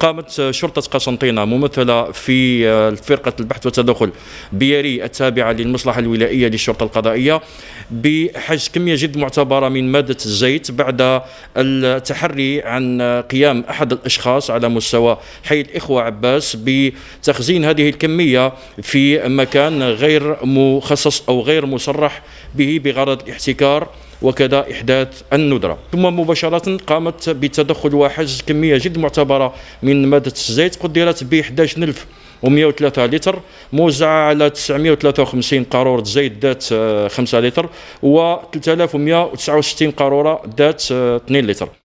قامت شرطة قسنطينة ممثلة في فرقة البحث والتدخل بيري التابعة للمصلحة الولائية للشرطة القضائية بحجز كمية جد معتبرة من مادة الزيت بعد التحري عن قيام أحد الأشخاص على مستوى حي الإخوة عباس بتخزين هذه الكمية في مكان غير مخصص أو غير مصرح به بغرض الاحتكار. وكذا إحداث الندرة. ثم مباشرة قامت بالتدخل وحجز كمية جد معتبرة من مادة الزيت قدرت ب 11103 لتر موزعة على 953 قارورة زيت ذات 5 لتر و 3169 قارورة ذات 2 لتر.